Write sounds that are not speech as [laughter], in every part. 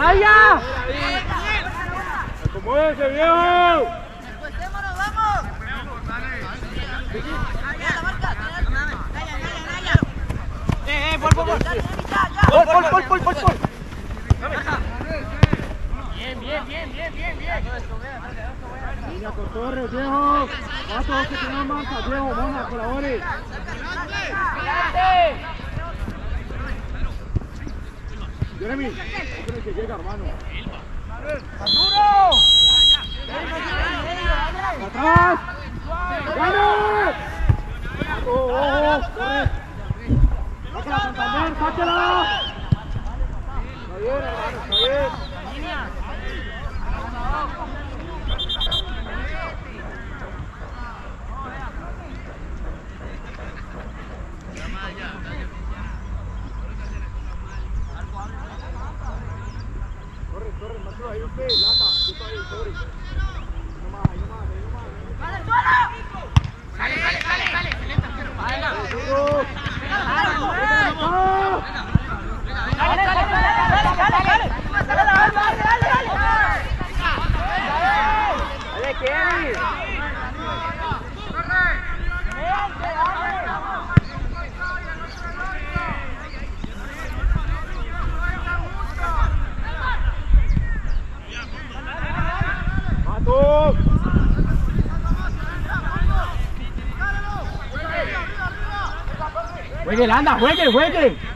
Allá ese viejo! ¡Despuestémonos, vamos! ¡Calla, marca! Calla, calla! ¡Eh, eh, por, por, por! Bien, bien, bien, bien, bien, bien. Viejo. Cuatro que tenemos manca, viejo. Vamos, colabore. ¡Adelante! Jeremy, que llega, hermano. ¡Arturo! ¡Más! ¡Oh. jueguen, anda, jueguen, jueguen.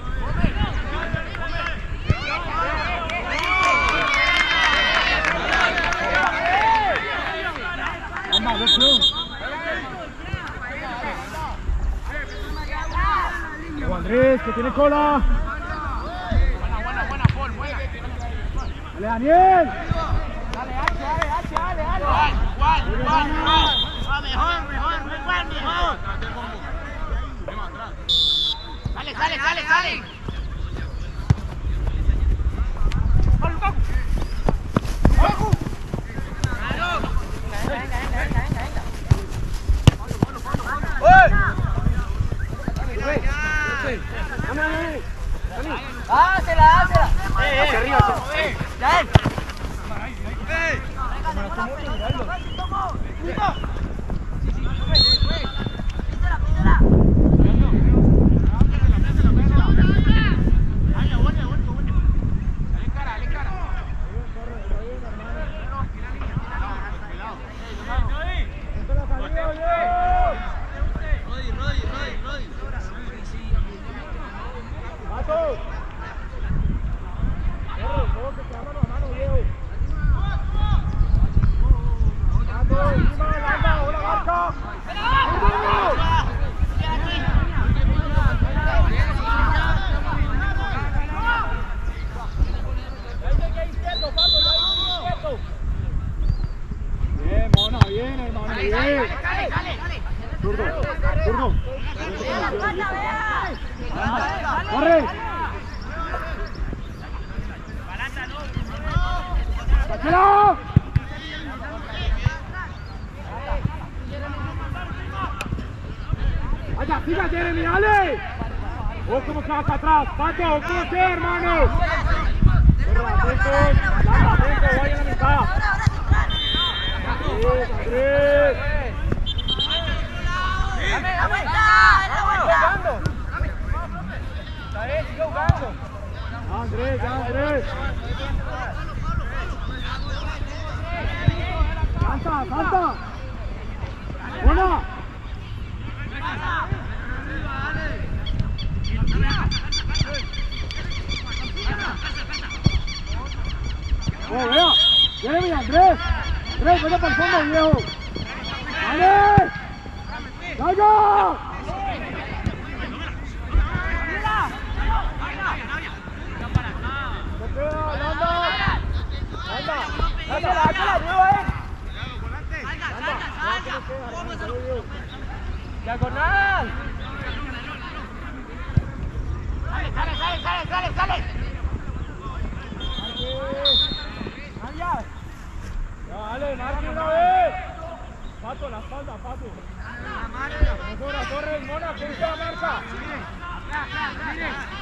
Mira, fíjate, dale. O como se hace atrás, Paco, hermano. Corra, la mitad. Tres. Andrés, Andrés. Canta, canta. Buena. ¡Oh, vea! ¡Viene mi Andrés! ¡Andrés, vaya para el fondo, viejo! ¡Andrés! ¡Salga! ¡Diagonal! ¡Sale, sale, sale, sale, sale! sale Dale, Marqui una vez. Pato, la espalda, Pato. Mejora, corre, Mona, que la marcha. Mire, mire.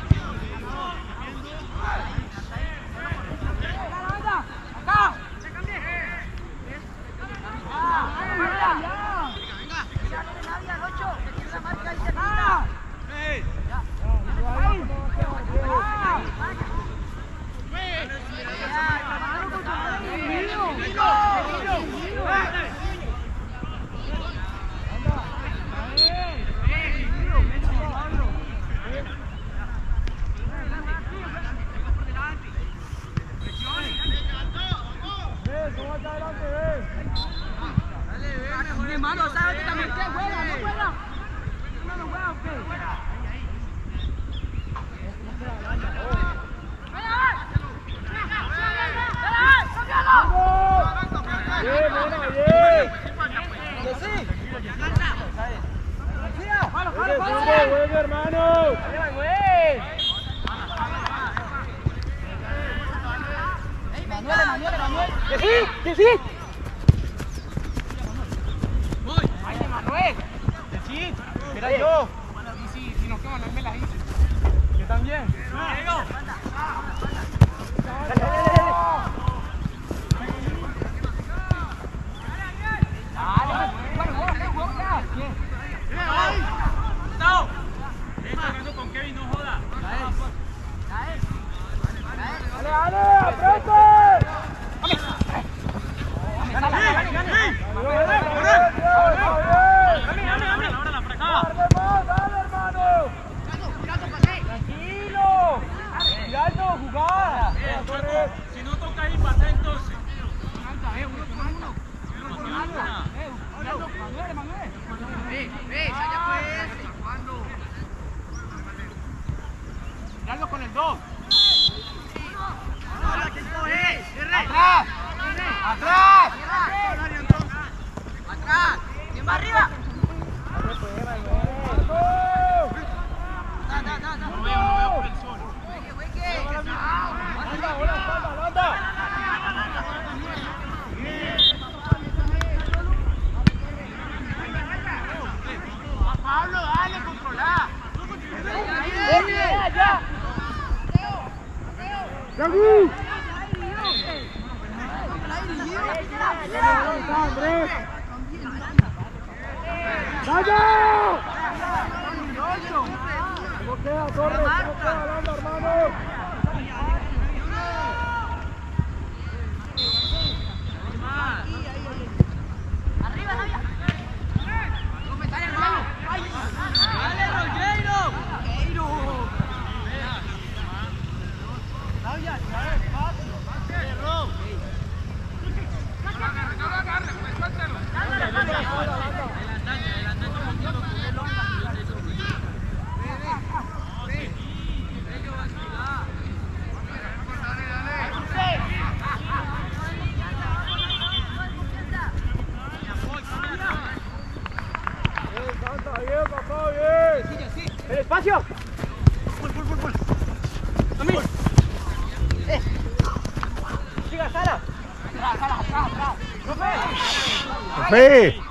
café.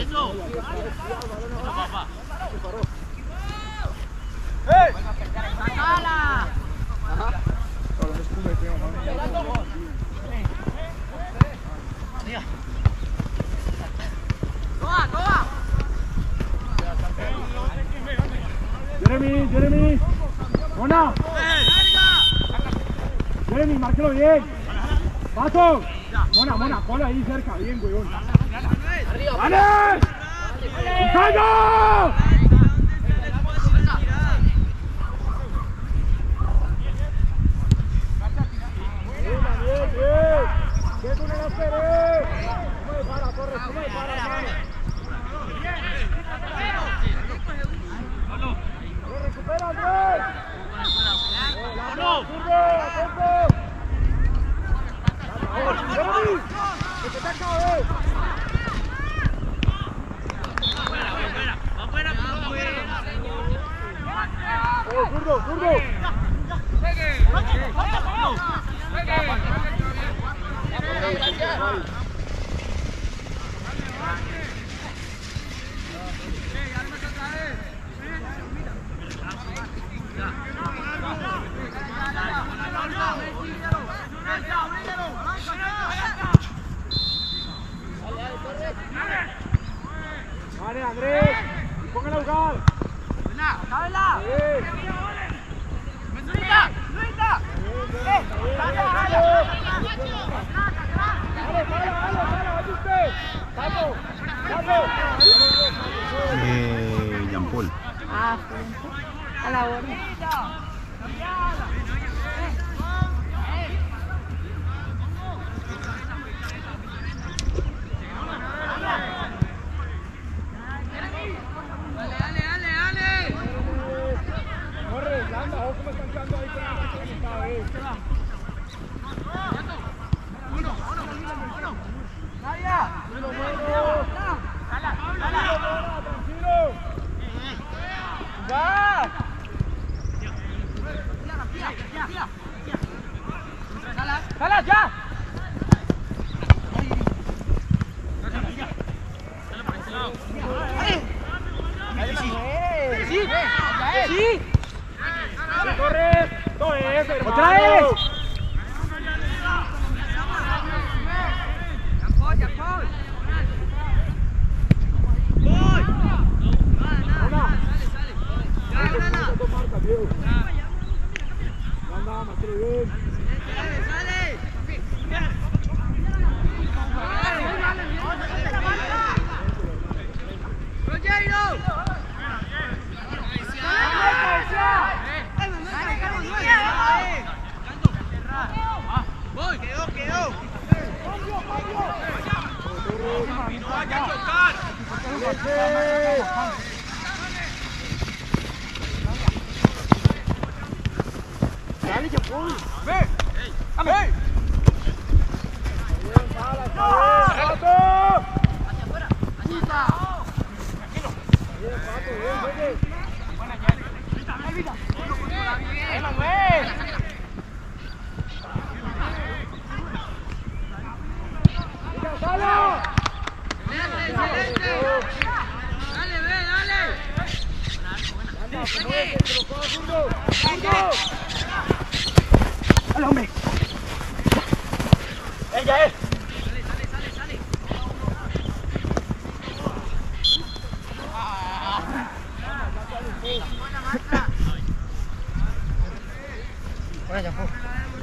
Eso. Ajá. Jeremy, Jeremy. Jeremy, márquelo bien. ¡Paso! Mona, mona, cola ahí cerca, bien, weón. ¡Vale! ¡Vale! 아,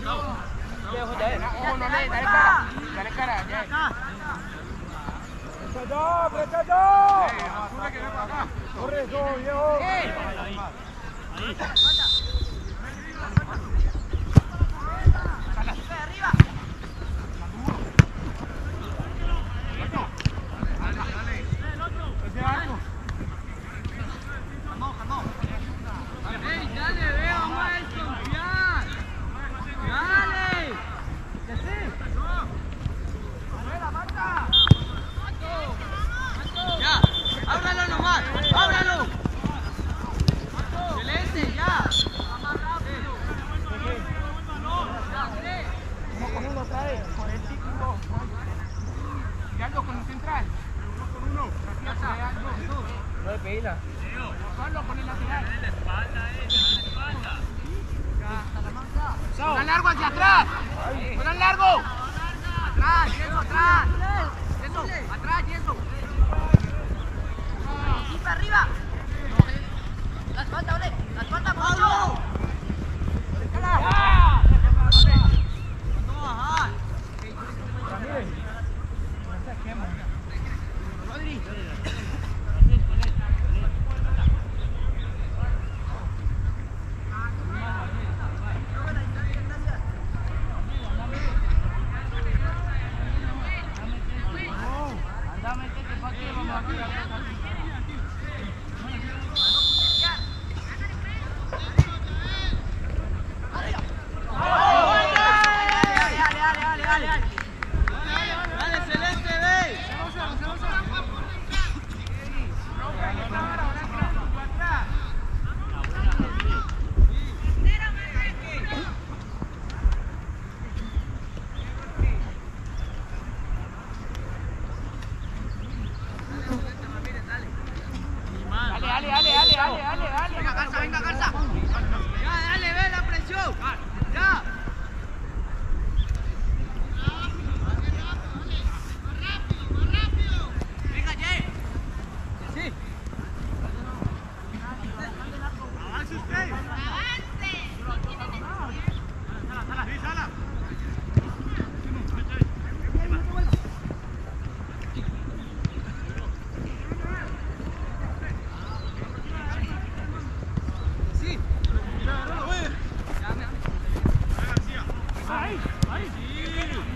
Ojo, no le, dale ¡Ahí! ¡Ahí!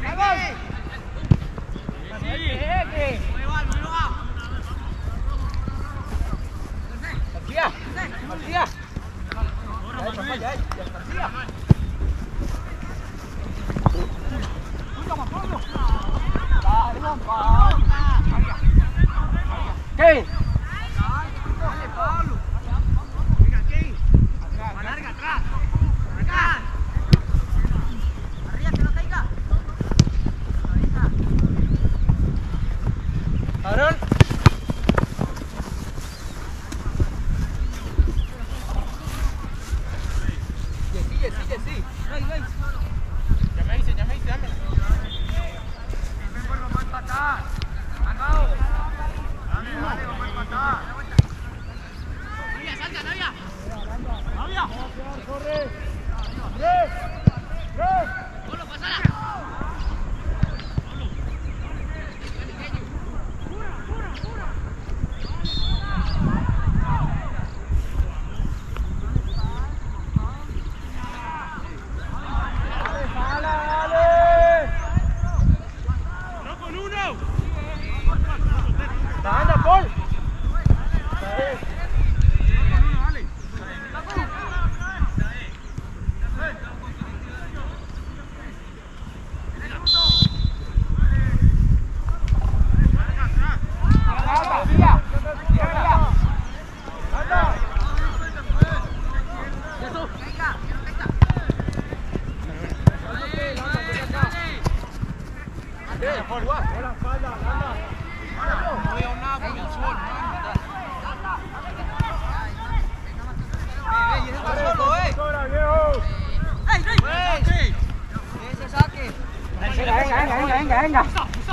Vamos!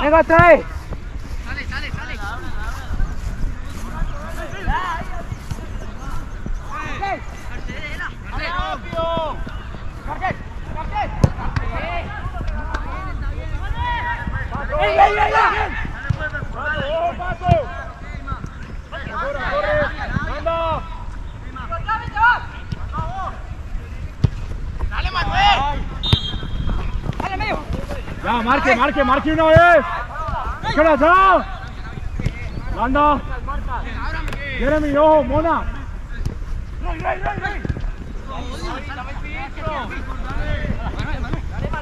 Ahí va. Sale, sale, sale. ¡Dale, ¡Dale, medio! Ya, marque, marque, marque una vez. ¡Déjala ya! ¡Manda! ¡Jeremy, ojo, mona! ¡Roy, Roy, Roy, Roy!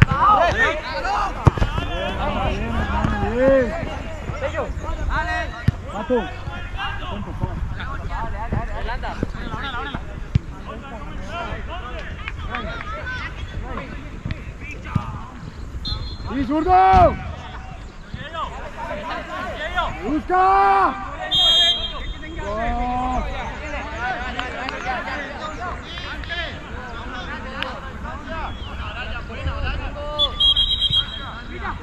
¡Dale! ¡Dale! ¡Dale! ¡Dale! ¡Dale! ¡Busca! ¡Oh!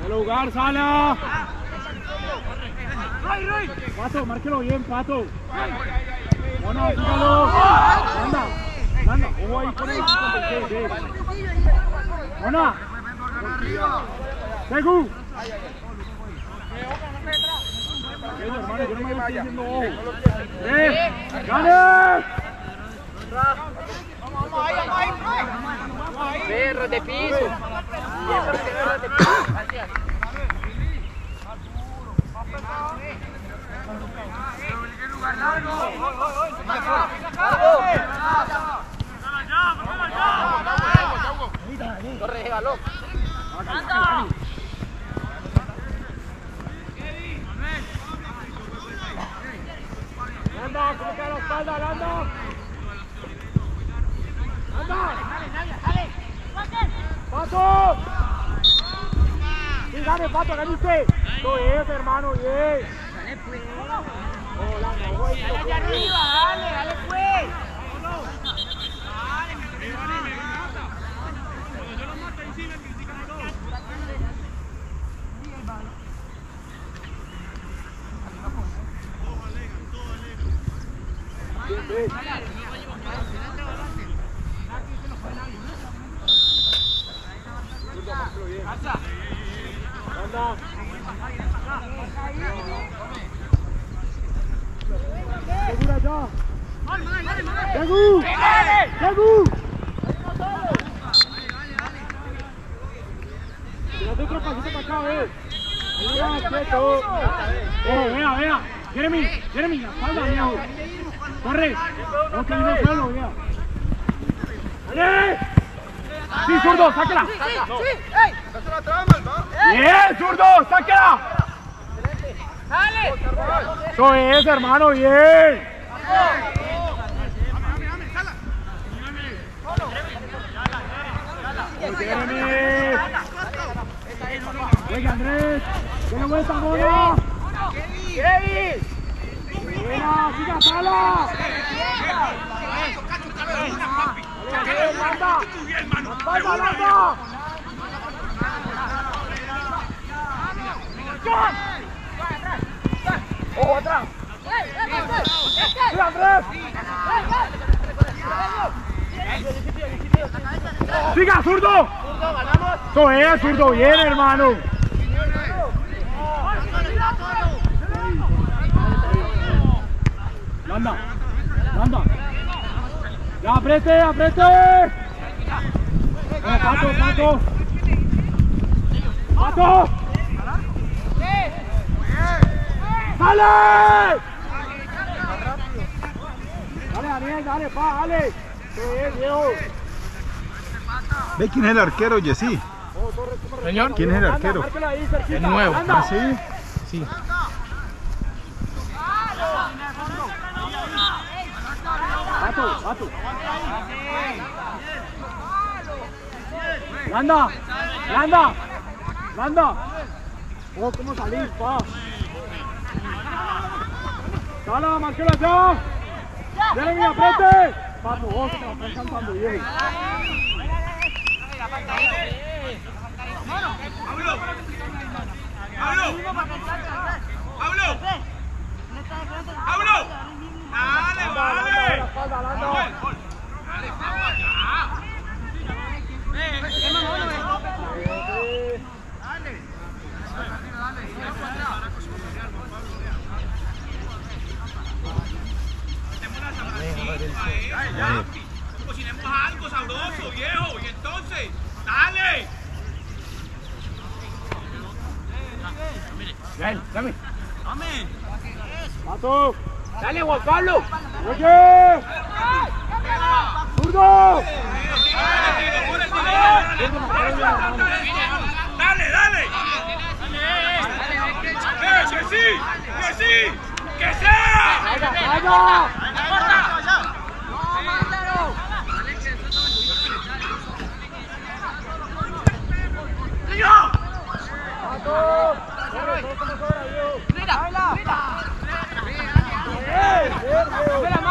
¡El lugar, Sala! Pato, márquelo bien, Pato. Bueno, Ojo ahí con el Segu. Eso, hermano, yo no me estoy diciendo ojo. ¡Eh! ¡Gane! Perros de piso. Perros de piso. Gracias. Torre de galón. ¡Anda! ¡Coloca la espalda, anda! ¡Anda! ¡Pato! Gane, Pato, gane usted. Eso es, hermano, bien. Hola, no, voy. Allá arriba, dale, dale pues. Anda. Segura ya. Segu. Segu. Tírate otro pasito para acá, eh. Mira, quieto. Oh, vea, vea. Jeremy, Jeremy, la espalda, viejo. Corre. No, que viene solo, vea. ¡Dale! Sí, zurdo, sáquela. Bien, zurdo, sáquela. Eso es, hermano, bien. Venga, Andrés. Tiene vuelta, bola. Buena, siga, sala. Ojo atrás. Sí, Andrés. Siga, zurdo. Eso es, zurdo, bien, hermano. Landa, Landa. Ya, apriete, apriete. Bueno, pato, pato. Pato. ¡Dale! Dale, Daniel, dale, pa, dale. ¿Ve quién es el arquero, Jessy? Señor. ¿Quién es el arquero? Ahí. Es nuevo. Anda. ¿Ah, sí? Sí. Pato, pato. Landa, Landa, Landa. Oh, ¿cómo salís, pa? Marquela ya. Lo estás cantando bien. Landa, Landa, la espalda, Landa. Eh, Cocinemos algo sabroso, viejo. Y entonces, dale. Ven, dame. Pato. Dale, Juan Pablo. Oye. Zurdo. Dale, dale. ¡Eh, que sí! ¡Que sí! ¡Que sea! Vaya, vaya. Pato. Corre, corre, como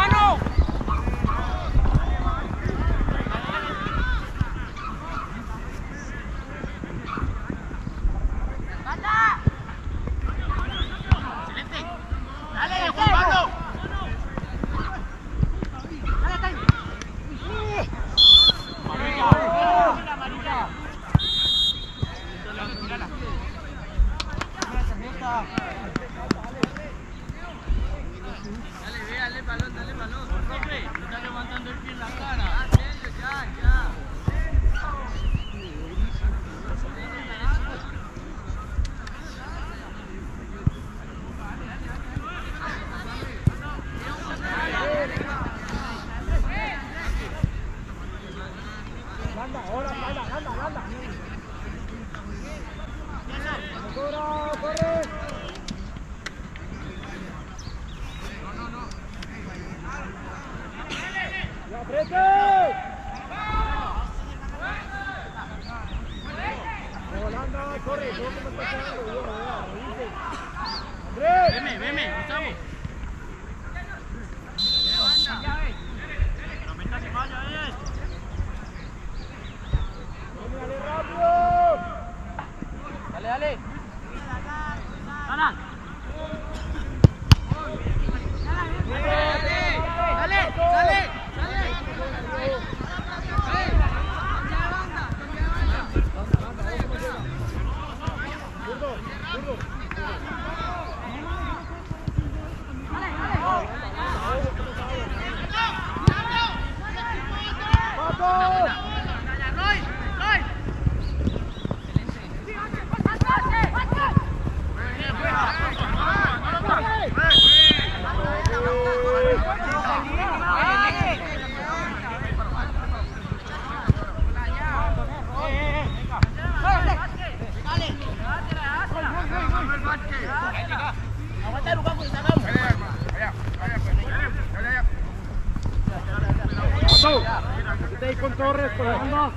con Torres, por la banda.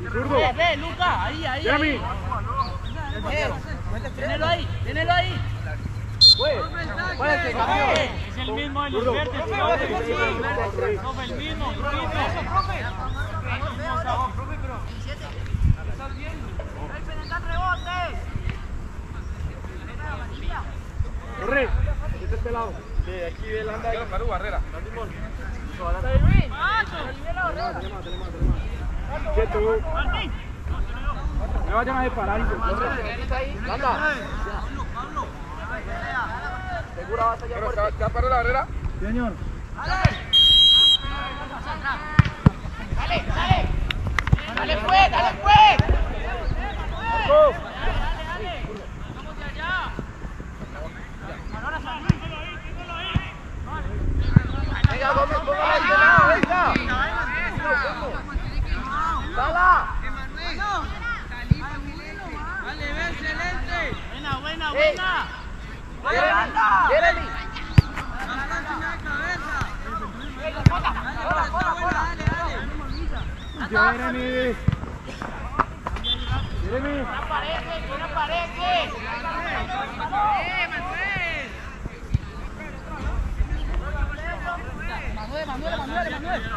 Y zurdo. Ve, ve, Lucas, ahí, ahí. Jeremy. ahí. Tenelo ahí, tenelo ahí. Váyate, campeón. Es el mismo de los Zurdo. verdes. Profe, el mismo, Corre, vete a este lado. Quieto. Me vayan a disparar. Anda. Segura vas allá fuerte. ¿Ya paró la barrera? Dale, dale. Dale dale pues. Venga. Sala. Buena, buena, buena. Manuel, Manuel, Manuel, Manuel.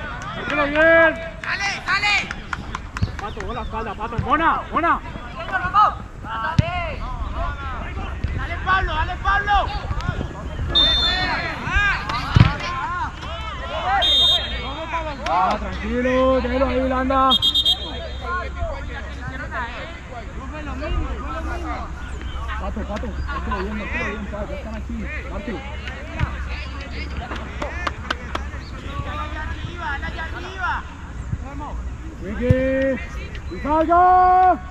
Hacelo bien. Dale, dale. Pato, con la espalda, Pato. Mona, Mona. Dale, Pablo, dale, Pablo. Ah, tranquilo, déjalo ahí, Landa. Pato, Pato, bien, déjalo bien, pa, ya están aquí. Marte. Arriba, dale allá arriba. Wiki. ¡Y salga!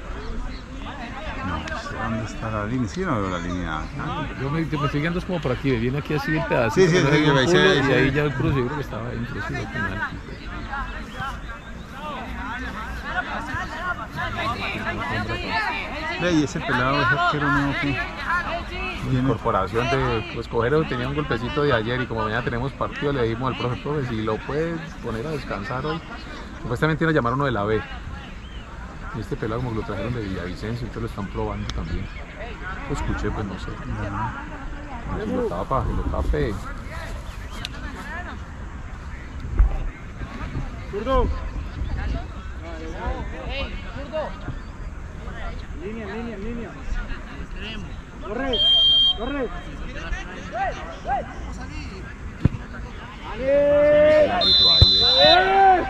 dónde está la línea. Sí, no veo la línea. Yo me, me estoy guiando es como por aquí, viene aquí así el pedazo. Sí, sí, sí, sí, sí, sí, sí. Y ahí ya el cruce, yo creo que estaba lo que mal. Ve, y ese pelado es arquero nuevo que. Incorporación de, pues Cojero tenía un golpecito de ayer y como mañana tenemos partido, le dijimos al profe, profe, si lo puedes poner a descansar hoy. Supuestamente nos llamaron uno de la B. Y este pelado como que lo trajeron de Villavicencio, entonces lo están probando también. Lo escuché, pues no sé. Lo tapa, lo tape. Zurdo. Línea, línea, línea. Corre, corre. Árbitro ahí, eh. ¡Eh!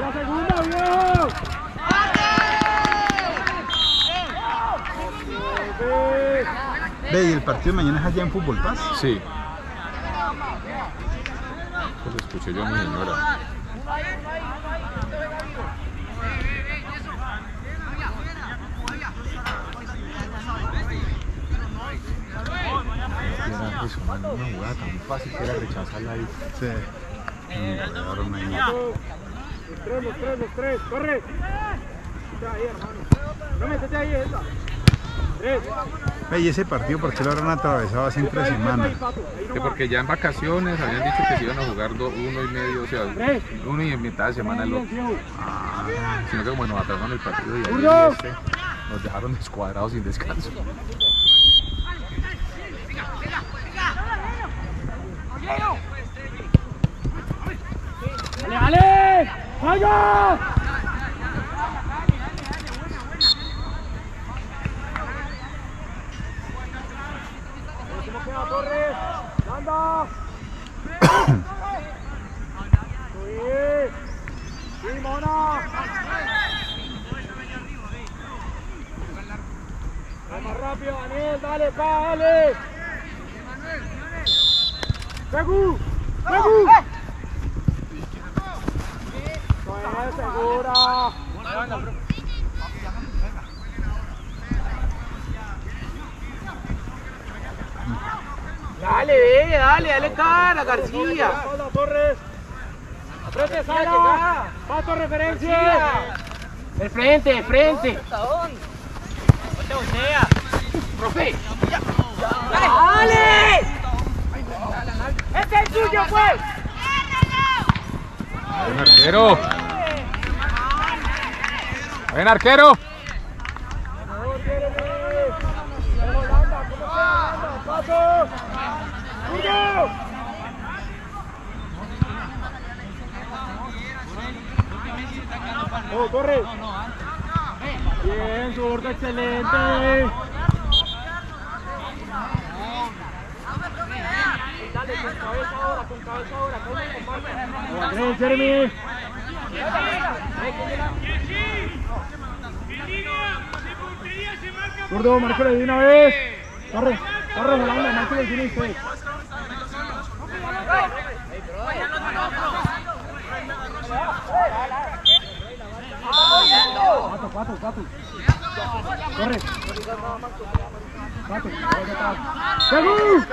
¡La segunda, viejo! ¡Eh! Ve, y el partido de mañana es allá en Fútbol Paz. Sí. Lo escuché yo a mi señora. Era una jugada tan fácil que era rechazarla ahí. Sí. Los tres, los tres, los tres. ¡Corre! Está ahí, hermano. No métete ahí, esa. Tres. Y ese partido, ¿por qué lo habrán atravesado así entre semana? Ahí, Pato. Ahí Que nomás. porque ya en vacaciones habían dicho que se iban a jugar do- uno y medio, o sea, uno y en mitad de semana el otro. Sino que como nos atrasaron el partido y y este, nos dejaron descuadrados sin descanso. ¡Dale, dale! ¡Vaya! ¿Cómo queda Torres? ¡Anda! ¡Sí! ¡Sí, mona! Dale más rápido, Daniel, dale, pa, dale. ¡Segu! ¡Segu! Buena, segura. Dale, ve, dale, dale cara, García. Torres. Frente, Sala. Pato, referencia. De frente, de frente. Profe. ¡Dale! ¡Ese es el tuyo, pues! Buen arquero. Buen arquero. Oh, corre. Bien, excelente. Dale, con cabeza ahora, con cabeza ahora, con una vez. Corre, corre, una vez. Pato, pato. Corre. ¡Según!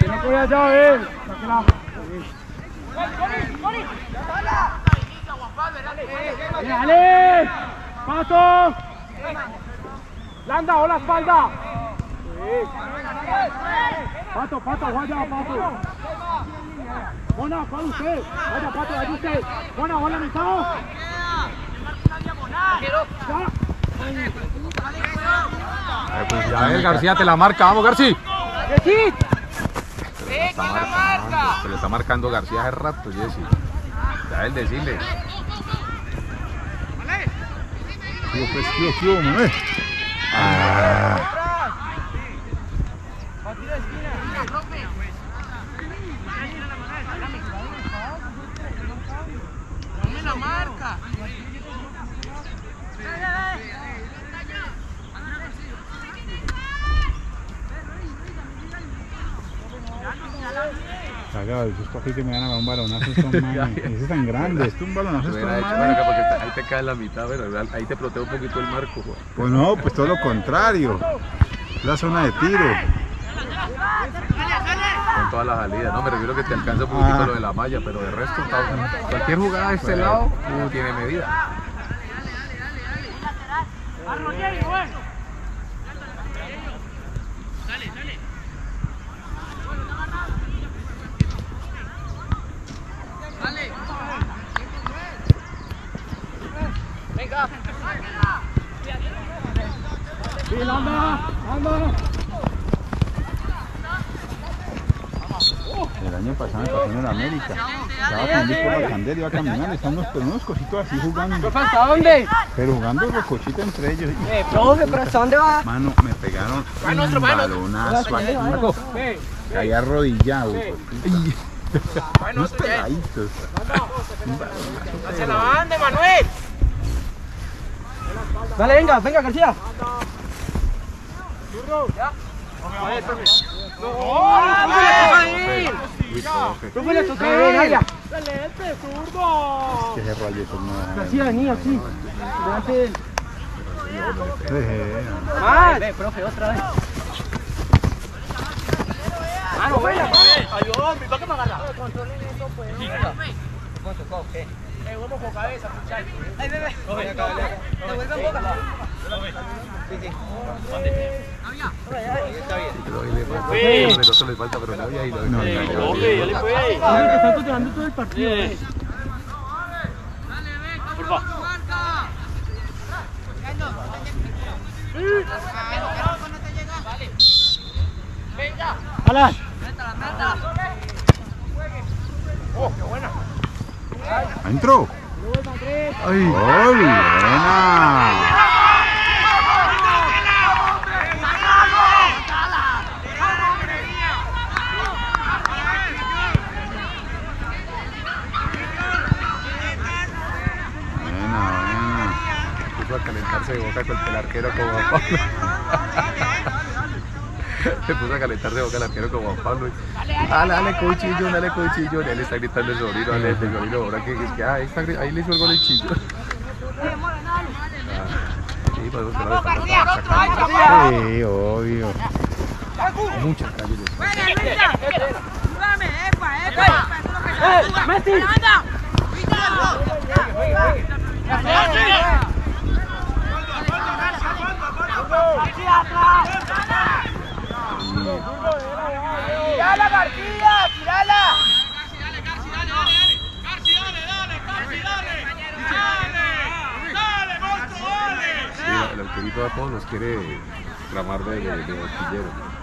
Que no puede allá, eh. Sáquela. ¡Dale! ¡Pato! ¡Landa, o la espalda! Pato, pato, vaya, pato. Bona, ¿cuál usted? Vaya, pato, usted. Bona, bola, mitad. Ya ves, García te la marca. Vamos, García. ¡Jessy! Marcando, se le está marcando García hace rato, Jessy. Ya el decirle. Tío, pues, tío, tío, mamé. Ah. Dame la marca. Que me van a dar un balonazo [laughs] son manes. Ese es tan grande. Este un balonazo es hecho, manes. bueno, acá porque está- ahí te cae la mitad, pero ahí te protege un poquito el marco. Pues no, pues todo lo contrario. La zona de tiro. Con todas las salidas. No, me refiero que te alcanza un poquito Ah. lo de la malla, pero de resto, está- cualquier jugada de este lado no tiene medida. Sí, anda, anda. El año pasado me pasó América. Estaba con un disco para Candel, iba caminando, están unos, pero unos cositos así jugando. ¿Hasta dónde? Pero jugando los cochitos entre ellos. Eh, profe, pero ¿hasta dónde va? mano, me pegaron un balonazo aquí. Caí arrodillado. Unos peladitos. ¡Hacia la banda, Manuel! Dale, venga, venga, García. Le toca zurdo. Que ese rayito no. García, venía aquí. Delante de él. Eh, Más. Ve, profe, otra vez. Mano, buena, mano. Ayúdame, ¿para qué me agarra? Eh, vamos con cabeza, muchachos. Ay, bebé. Devuelve boca. Pero ahí le falta, el otro le falta, pero no había ahí. lo- No, no, Profe, ya le fue. Ahora que están tuteando todo el partido. Sí. eh. Porfa. Alan. ¿Entró? ¡Ay! ¡Oh, buena! Buena, buena. puso a calentarse de boca con el arquero como [laughs] Pablo. Se puso a calentarse de boca el arquero como Juan Pablo. y, Dale, dale, cuchillo, dale, cuchillo. Y él está gritando el sobrino, dale, el sobrino, ahora que es que ah, ahí, está, ahí le hizo el gol el. Ah, sí, pues, obvio. muchas. partida! ¡Tirala! ¡Dale, dale, dale! Dale, el arquerito de todos nos quiere clamar de, de, de artillero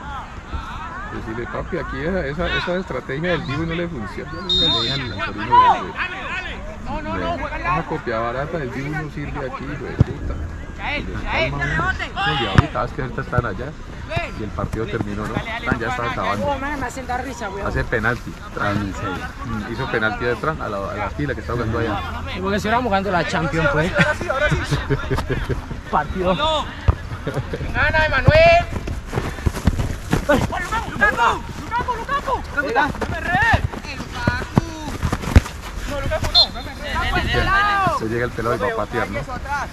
decirle, papi, aquí esa, esa, esa estrategia del vivo no le funciona. No le dejan lanzar Dale, dale. No, no, no, Una copia barata del vivo no sirve aquí, hijo de puta. Cae, cae. No, y ahorita, es que ahorita están allá. Y el partido terminó, ¿no? Tan, ya está acabando. Hace penalti. Tran, hizo penalti de Tran a la, a la fila que está jugando allá. Porque si jugando la Champions, pues. [laughs] Partido. Gana, Emanuel. Se llega el pelado y va a patear, ¿no?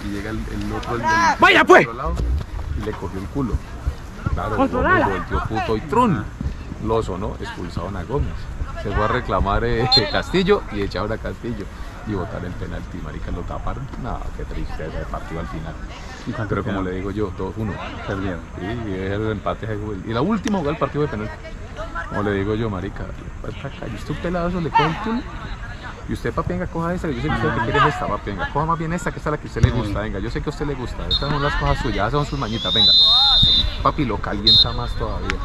Y llega el, el otro, el del ¡Vaya, pues! otro lado, y le cogió el culo. Claro, el volteó puto y trun. Lo sonó, expulsaron a Gómez. Se fue a reclamar eh, [laughs] Castillo y echaron a Castillo. Y votaron el penalti, marica, lo taparon. No, qué tristeza el partido al final. Pero como le digo yo, 2-1. Perdieron. Sí, y el empate. Y la última jugada del partido de penalti. Como le digo yo, marica, pues, y usted un le coge el. Y usted, papi, venga, coja esta, que yo sé que usted que quiere es esta, papi, venga, coja más bien esta, que esta es la que a usted le gusta, venga, yo sé que a usted le gusta, estas son las cosas suyas, esas son sus mañitas, venga. Papi, lo calienta más todavía.